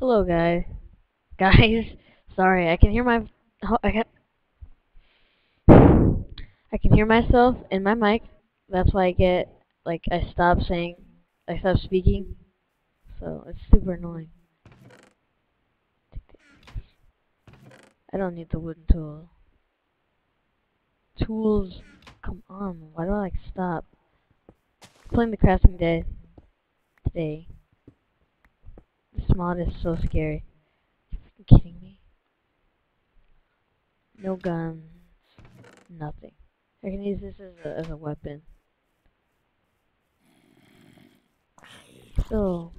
Hello, guys. Guys, sorry, I can hear my. I can. I can hear myself in my mic. That's why I get like I stop saying, I stop speaking. So it's super annoying. I don't need the wooden tool. Tools, come on. Why do I like stop? Playing the Crafting Dead today. Mod is so scary. Are you kidding me? No guns. Nothing. I can use this as a, as a weapon. So,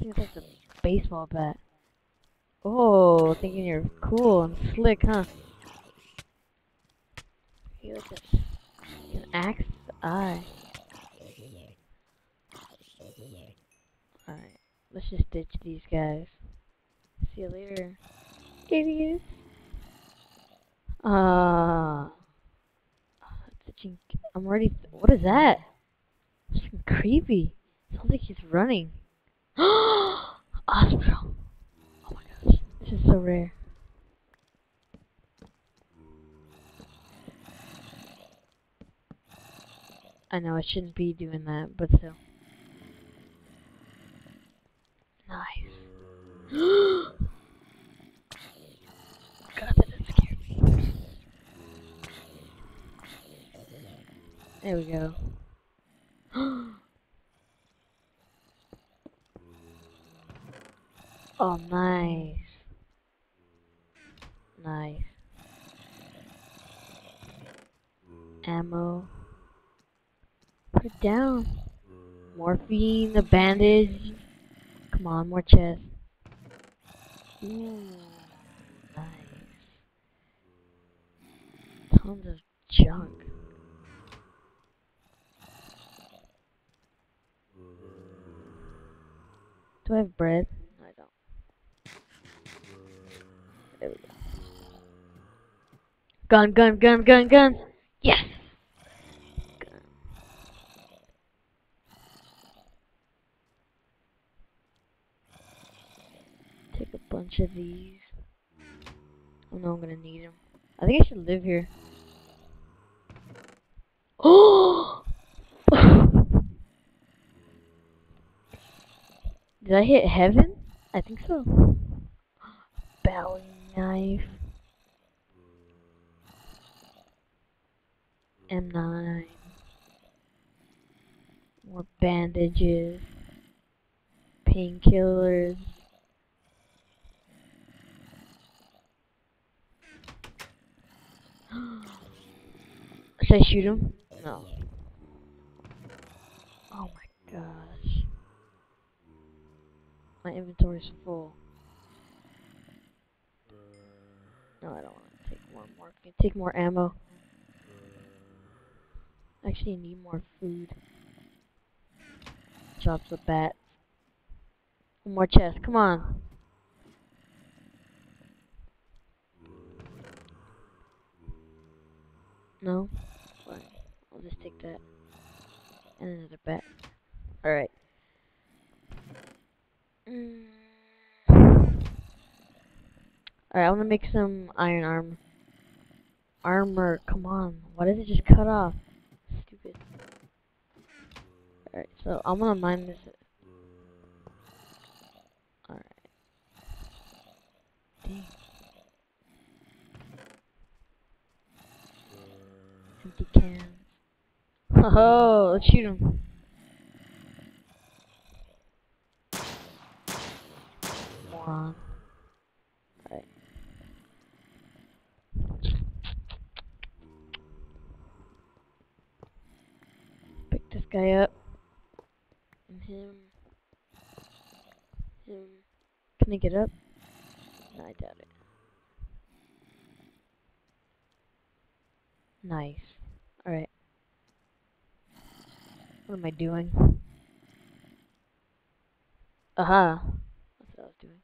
think that's a baseball bat. Oh, thinking you're cool and slick, huh? You like an axe eye. Alright, let's just ditch these guys. See you later. Idiots. Uh, ditching. I'm already. What is that? It's creepy. Sounds like he's running. Hospital. Oh my gosh, this is so rare. I know I shouldn't be doing that, but still. Nice. God, that did scare me. There we go. oh, nice. Nice. Ammo. Put it down. Morphine, the bandage. Come on, more chest. Ooh, nice. Tons of junk. Do I have bread? No, I don't. There we go. Gun, gun, gun, gun, gun! Yes! Gun. Take a bunch of these. Oh know I'm gonna need them. I think I should live here. Oh! Did I hit heaven? I think so. Bowie knife. M9. More bandages. Painkillers. Should I shoot him? No. Oh my gosh. My inventory's full. No, I don't want to take more morphine. Take more ammo. Actually, I need more food. Chops the bat. One more chest. Come on. No? Fine. I'll just take that. And another bat. Alright. Mm. Alright, I want to make some iron armor. Armor, come on. Why does it just cut off? Stupid. Alright, so I'm gonna mine this. Alright. Dang. Empty cans. Oh, let's shoot him. Moron. Alright. Pick this guy up. And him. Him. Can I get up? No, I doubt it. Nice. Alright. What am I doing? Aha. That's what I was doing.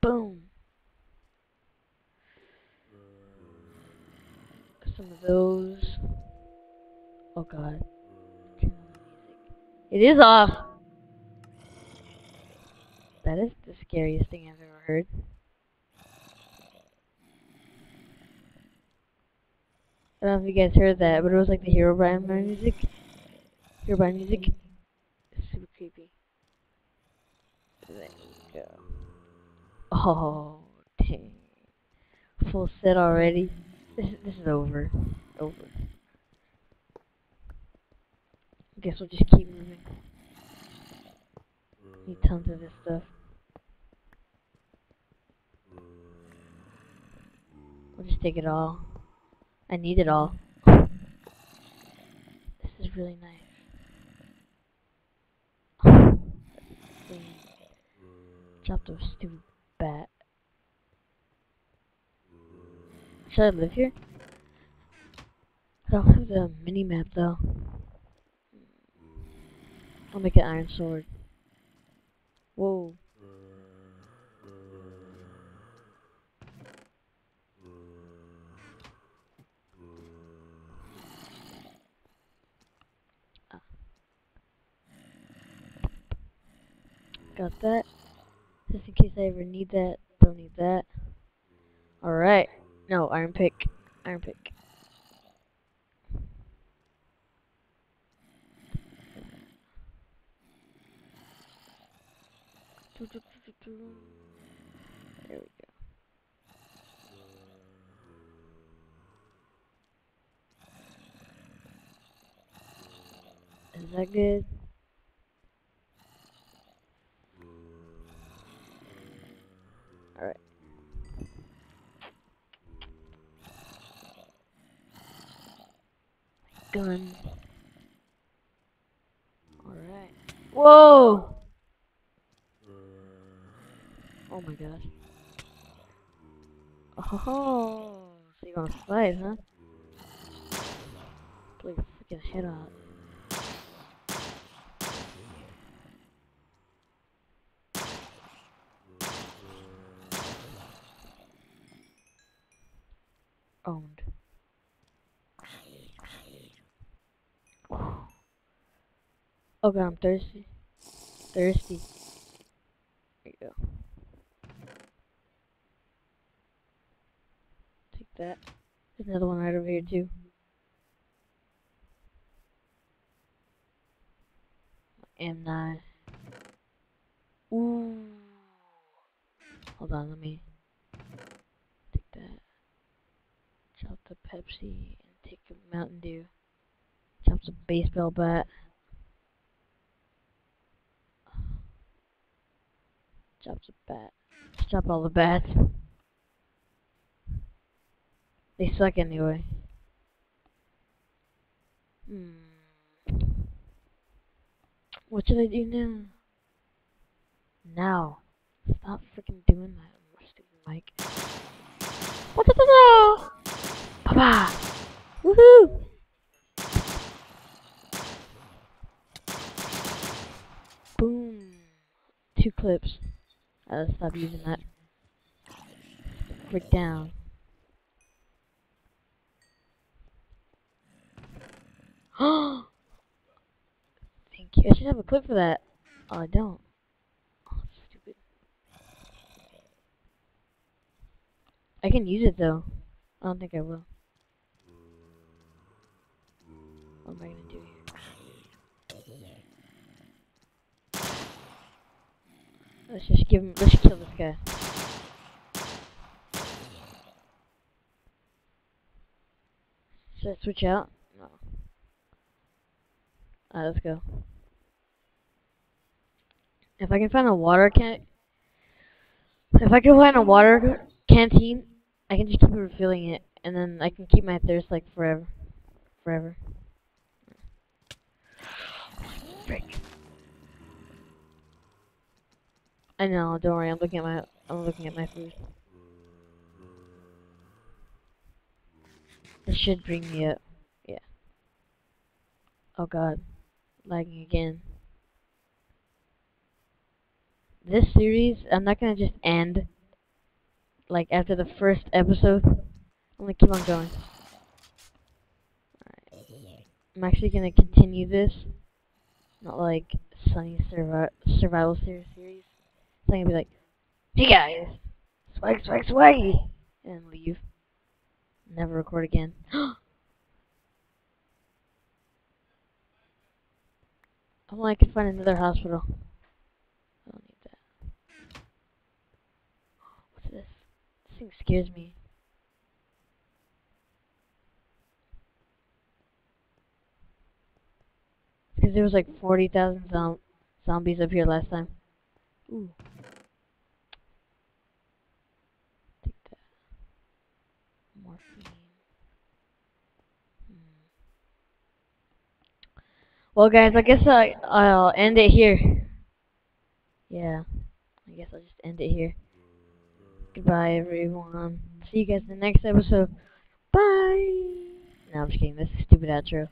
Boom. Some of those. Oh god. It is off. That is the scariest thing I've ever heard. I don't know if you guys heard that, but it was like the Herobrine music. Herobrine music. It's super creepy. There we go. Oh, dang. Full set already. This, this is over. Over. I guess we'll just keep moving. Need tons of this stuff. We'll just take it all. I need it all. This is really nice. Dropped a stupid bat. Should I live here? I don't have the mini map though. I'll make an iron sword. Whoa. Ah. Got that. Just in case I ever need that. Don't need that. No, iron pick. Iron pick. There we go. Is that good? Gun. Alright. Whoa! Oh my gosh. Oh, so you want to fight, huh? Blow your freaking head out. Owned. God, I'm thirsty. Thirsty. There you go. Take that. There's another one right over here too. M9. Ooh. Hold on, let me take that. Chop the Pepsi and take a Mountain Dew. Chop the baseball bat. Chop the bat. Stop all the bats. They suck anyway. Hmm. What should I do now? Now. Stop freaking doing that, stupid mic. What the no? Papa! Woohoo! Boom. Two clips. Stop using that. Break down. Thank you. I should have a clip for that. Oh, I don't. Oh, stupid. I can use it though. I don't think I will. What am I gonna do here? Let's just give him. Let's kill this guy. Should I switch out? No. Alright, let's go. If I can find a water can, if I can find a water canteen, I can just keep refilling it, and then I can keep my thirst like forever, forever. I know. Don't worry. I'm looking at my. I'm looking at my food. This should bring me up. Yeah. Oh god. Lagging again. This series, I'm not gonna just end. Like after the first episode. I'm gonna keep on going. I'm actually gonna continue this. Not like Sunny survi Survival Series series. Not gonna be like, hey guys, swag, swag, swaggy, and leave. Never record again. I want I could find another hospital. I don't need that. What's this? This thing scares me. Because there was like 40,000 zom zombies up here last time. Ooh. Take that. Morphine. Hmm. Well, guys, I guess I, I'll end it here. Yeah. I guess I'll just end it here. Goodbye, everyone. See you guys in the next episode. Bye! No, I'm just kidding. This a stupid outro.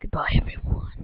Goodbye, everyone.